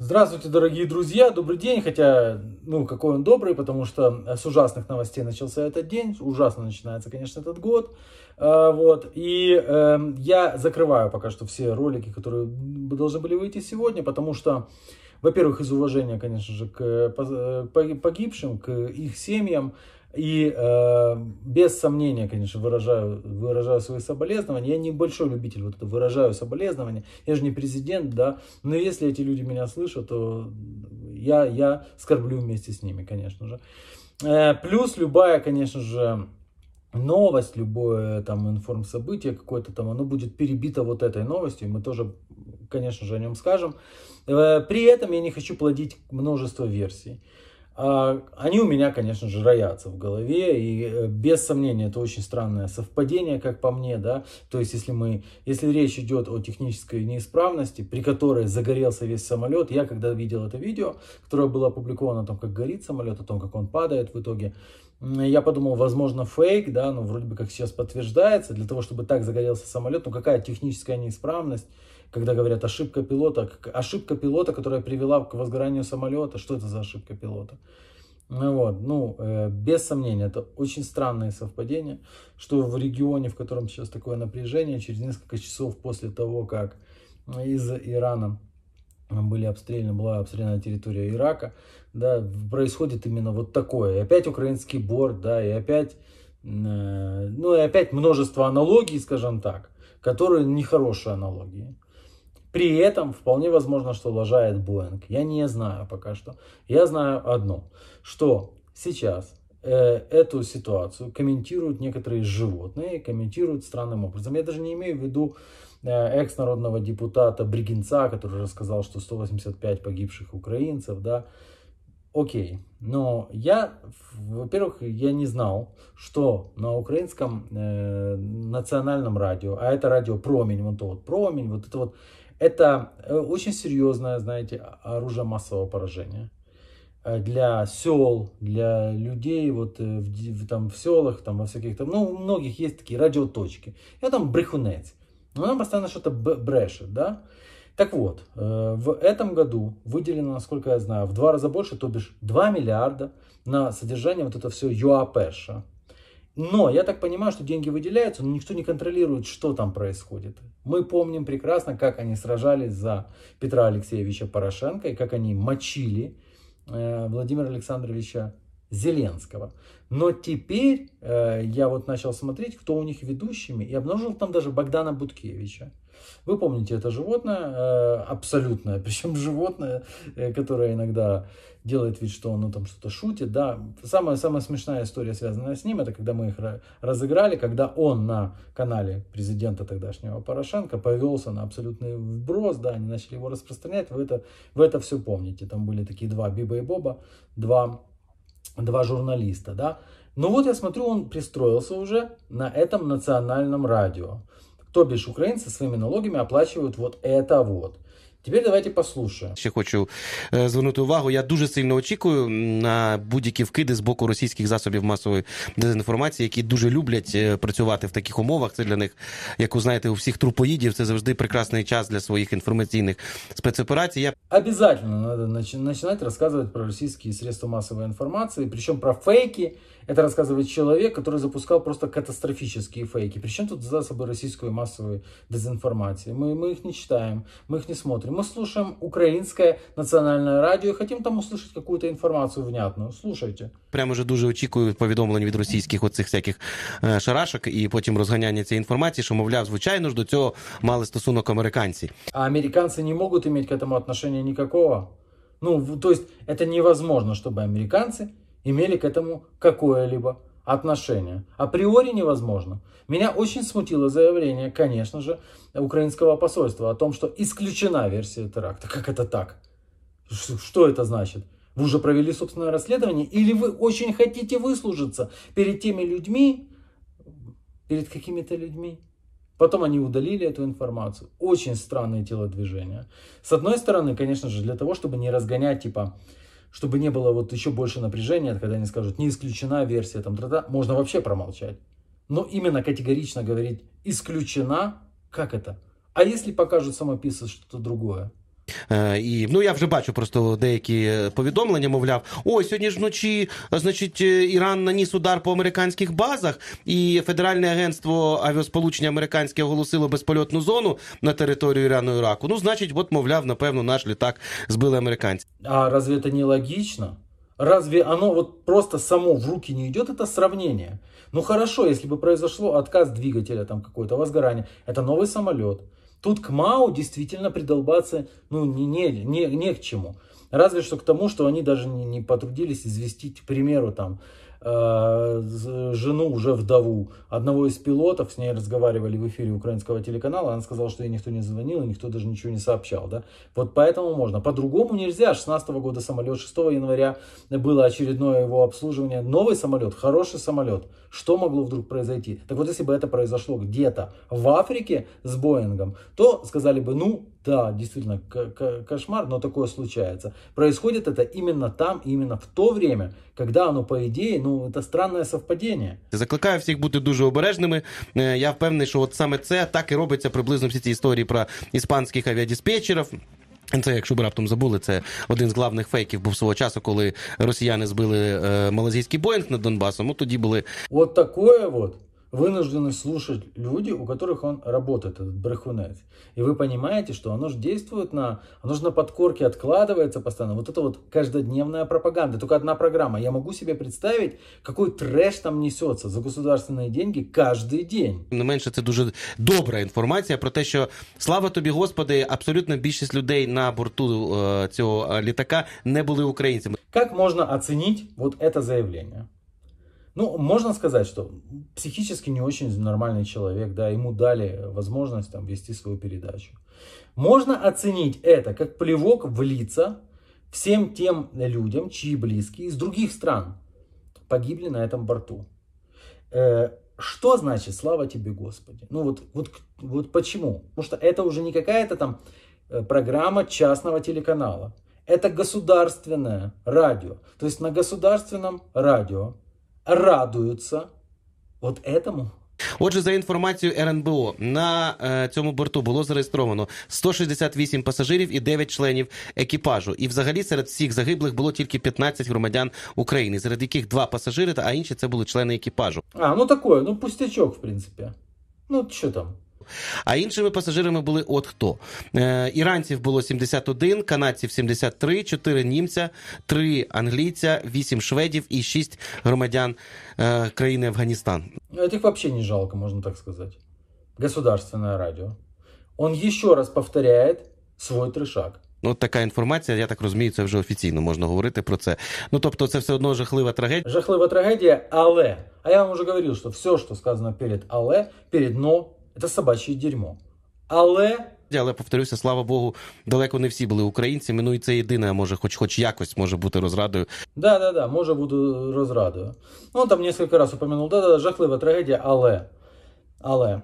Здравствуйте, дорогие друзья, добрый день, хотя, ну, какой он добрый, потому что с ужасных новостей начался этот день, ужасно начинается, конечно, этот год, а, вот, и э, я закрываю пока что все ролики, которые должны были выйти сегодня, потому что, во-первых, из уважения, конечно же, к погибшим, к их семьям, и э, без сомнения, конечно, выражаю, выражаю свои соболезнования. Я небольшой любитель вот это выражаю соболезнования. Я же не президент, да. Но если эти люди меня слышат, то я, я скорблю вместе с ними, конечно же. Э, плюс любая, конечно же, новость, любое там информсобытие какое-то там, оно будет перебито вот этой новостью. Мы тоже, конечно же, о нем скажем. Э, при этом я не хочу плодить множество версий. А, они у меня, конечно же, роятся в голове, и э, без сомнения это очень странное совпадение, как по мне, да, то есть если мы, если речь идет о технической неисправности, при которой загорелся весь самолет, я когда видел это видео, которое было опубликовано о том, как горит самолет, о том, как он падает в итоге, я подумал, возможно, фейк, да, но вроде бы как сейчас подтверждается, для того, чтобы так загорелся самолет, ну какая техническая неисправность, когда говорят ошибка пилота, ошибка пилота, которая привела к возгоранию самолета, что это за ошибка пилота? Ну, вот, ну, э, без сомнения, это очень странное совпадение, что в регионе, в котором сейчас такое напряжение, через несколько часов после того, как из Ирана были обстреляны, была обстреляна территория Ирака, да, происходит именно вот такое. И опять украинский борт, да, и опять, э, ну, и опять множество аналогий, скажем так, которые нехорошие аналогии. При этом вполне возможно, что лажает Боинг. Я не знаю пока что. Я знаю одно, что сейчас э, эту ситуацию комментируют некоторые животные, комментируют странным образом. Я даже не имею в виду э, экс-народного депутата Бригинца, который рассказал, что 185 погибших украинцев, да, Окей, но я, во-первых, я не знал, что на украинском э, национальном радио, а это радио Промень, вот то вот Промень, вот это вот это э, очень серьезное, знаете, оружие массового поражения э, для сел, для людей вот э, в, там в селах, там во всяких там, ну, у многих есть такие радиоточки. Я там брехунец. Но она постоянно что-то брешет, да? Так вот, в этом году выделено, насколько я знаю, в два раза больше, то бишь 2 миллиарда на содержание вот это все ЮАПЭШа. Но я так понимаю, что деньги выделяются, но никто не контролирует, что там происходит. Мы помним прекрасно, как они сражались за Петра Алексеевича Порошенко и как они мочили э, Владимира Александровича Зеленского. Но теперь э, я вот начал смотреть, кто у них ведущими, и обнаружил там даже Богдана Буткевича. Вы помните это животное, э, абсолютное, причем животное, э, которое иногда делает вид, что он ну, там что-то шутит. Да. Самая, самая смешная история, связанная с ним, это когда мы их разыграли, когда он на канале президента тогдашнего Порошенко повелся на абсолютный вброс, да, они начали его распространять, вы это, вы это все помните. Там были такие два Биба и Боба, два, два журналиста, да. Но вот я смотрю, он пристроился уже на этом национальном радио. То бишь украинцы своими налогами оплачивают вот это вот. Тепер давайте послухаємо. Ще хочу е, звернути увагу. Я дуже сильно очікую на будь-які вкиди з боку російських засобів масової дезінформації, які дуже люблять е, працювати в таких умовах. Це для них, як ви знаєте, у всіх трупоїдів це завжди прекрасний час для своїх інформаційних спецоперацій. Я обязательно надо начинать рассказывать про российские средства массовой информации, причем про фейки. Это рассказывает человек, который запускал просто катастрофические фейки. Причем тут за собой российскую массовую дезинформацию. Мы, мы их не читаем, мы их не смотрим. Мы слушаем украинское национальное радио и хотим там услышать какую-то информацию внятную. Слушайте. Прямо вже дуже очікую повідомлень від російських оцих всяких шарашок і потім розганяння цієї інформації, що, мовляв, звичайно ж до цього мали стосунок американці. А американцы не могут иметь к этому отношения никакого? Ну, то есть это невозможно, чтобы американцы имели к этому какое-либо отношение. Априори невозможно. Меня очень смутило заявление, конечно же, украинского посольства о том, что исключена версия теракта. Как это так? Что это значит? Вы уже провели собственное расследование или вы очень хотите выслужиться перед теми людьми, перед какими-то людьми? Потом они удалили эту информацию. Очень странные телодвижения. С одной стороны, конечно же, для того, чтобы не разгонять, типа, чтобы не было вот еще больше напряжения, когда они скажут, не исключена версия, там, тогда можно вообще промолчать. Но именно категорично говорить исключена, как это? А если покажут самописцы что-то другое? Е, і ну я вже бачу просто деякі повідомлення. Мовляв, ой, сьогодні ж вночі, значить, е, Іран наніс удар по американських базах, і Федеральне агентство авіасполучення американське оголосило безпольотну зону на територію Ірану і Іраку. Ну, значить, от, мовляв, напевно, наш літак збили американці. А разве это не логично? Разве оно вот просто само в руки не идет, это сравнение? Ну хорошо, если бы произошло отказ двигателя, там какое-то возгорание, это новый самолет. Тут к МАУ действительно придолбаться ну, не, не, не, не к чему. Разве что к тому, что они даже не, не потрудились известить, к примеру, там, жену, уже вдову. Одного из пилотов, с ней разговаривали в эфире украинского телеканала, она сказала, что ей никто не звонил, никто даже ничего не сообщал, да, вот поэтому можно, по-другому нельзя, 16 года самолет, 6 января было очередное его обслуживание, новый самолет, хороший самолет, что могло вдруг произойти? Так вот, если бы это произошло где-то в Африке с Боингом, то сказали бы, ну, да, действительно, кошмар, но такое случается. Происходит это именно там, именно в то время, когда оно, по идее, ну, це странне совпадіння. Закликаю всіх бути дуже обережними. Е, я впевнений, що от саме це так і робиться приблизно всі ці історії про іспанських авіадиспетчерів. Це, якщо б раптом забули, це один з главних фейків був свого часу, коли росіяни збили е, малазійський Боїнг над Донбасом. Ну тоді були. От такое вот вынуждены слушать люди, у которых он работает, этот брехунец. И вы понимаете, что оно же действует на, оно же на подкорке откладывается постоянно. Вот это вот каждодневная пропаганда. Только одна программа. Я могу себе представить, какой трэш там несется за государственные деньги каждый день. Не менше, це дуже добра інформація про те, що слава тобі, Господи, абсолютно більшість людей на борту е, цього літака не були українцями. Как можно оценить вот это заявление? Ну, можно сказать, что психически не очень нормальный человек, да, ему дали возможность там вести свою передачу. Можно оценить это как плевок в лица всем тем людям, чьи близкие из других стран погибли на этом борту. Э, что значит «Слава тебе, Господи»? Ну вот, вот, вот почему? Потому что это уже не какая-то там э, программа частного телеканала. Это государственное радио. То есть на государственном радио радуються от этому. Отже, за інформацією РНБО, на е, цьому борту було зареєстровано 168 пасажирів і 9 членів екіпажу. І взагалі серед всіх загиблих було тільки 15 громадян України, серед яких два пасажири, а інші це були члени екіпажу. А, ну такое, ну пустячок, в принципі. Ну, що там? А іншими пасажирами були от хто. Е, Іранців було 71, канадців 73, 4 німця, 3 англійця, 8 шведів і 6 громадян е, країни Афганістан. Этих вообще не жалко, можно так сказать. Государственное радио. Он еще раз повторяет свой трешак. Ну, от така інформація, я так розумію, це вже офіційно можна говорити про це. Ну тобто, це все одно жахлива трагедія. Жахлива трагедія, але. А я вам уже говорил, що все, що сказано перед але, перед но, це собаче дерьмо. Але. Але повторюся, слава Богу, далеко не всі були українцями. Ну і це єдине, може, хоч хоч якось може бути розрадою. Да, да, да, може бути розрадою. Ну там кілька разів упомянув, да, да, жахлива трагедія, але. Але.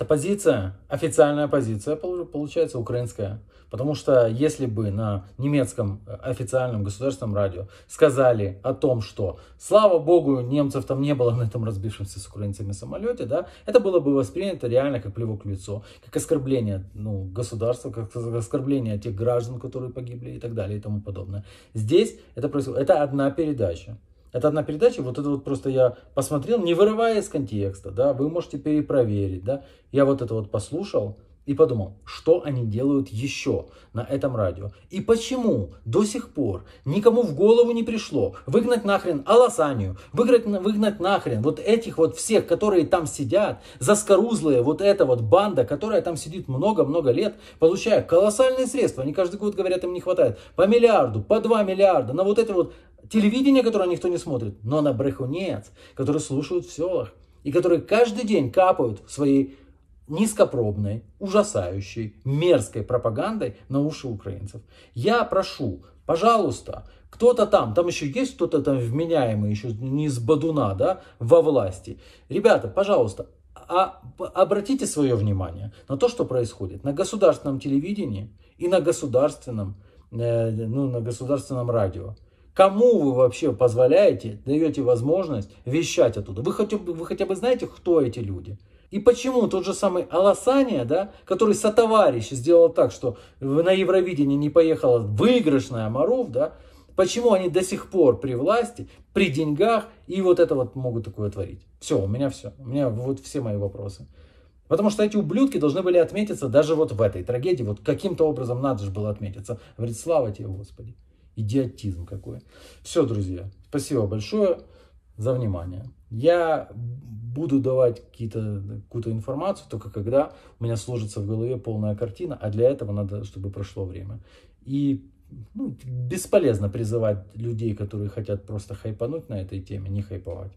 Эта позиция, официальная позиция, получается украинская. Потому что если бы на немецком э, официальном государственном радио сказали о том, что, слава богу, немцев там не было на этом разбившемся с украинцами самолете, да, это было бы воспринято реально как плевок в лицо, как оскорбление ну, государства, как оскорбление тех граждан, которые погибли и так далее и тому подобное. Здесь это происходит, это одна передача. Это одна передача, вот это вот просто я посмотрел, не вырывая из контекста, да, вы можете перепроверить, да. Я вот это вот послушал и подумал, что они делают еще на этом радио. И почему до сих пор никому в голову не пришло выгнать нахрен Аласанию, выгнать, выгнать нахрен вот этих вот всех, которые там сидят, заскорузлые, вот эта вот банда, которая там сидит много-много лет, получая колоссальные средства. Они каждый год говорят, им не хватает по миллиарду, по два миллиарда на вот это вот телевидение, которое никто не смотрит, но на брехунец, которые слушают в селах и которые каждый день капают своей низкопробной, ужасающей, мерзкой пропагандой на уши украинцев. Я прошу, пожалуйста, кто-то там, там еще есть кто-то там вменяемый, еще не из Бадуна, да, во власти. Ребята, пожалуйста, а, обратите свое внимание на то, что происходит на государственном телевидении и на государственном, э, ну, на государственном радио. Кому вы вообще позволяете, даете возможность вещать оттуда? Вы хотя, бы, вы хотя бы знаете, кто эти люди? И почему тот же самый Аласания, да, который сотоварищ сделал так, что на Евровидении не поехала выигрышная Марув, да, почему они до сих пор при власти, при деньгах и вот это вот могут такое творить? Все, у меня все. У меня вот все мои вопросы. Потому что эти ублюдки должны были отметиться даже вот в этой трагедии. Вот каким-то образом надо же было отметиться. Говорит, слава тебе, Господи. Идиотизм какой. Все, друзья. Спасибо большое за внимание. Я буду давать какую-то информацию только когда у меня сложится в голове полная картина, а для этого надо, чтобы прошло время. И ну, бесполезно призывать людей, которые хотят просто хайпануть на этой теме, не хайповать.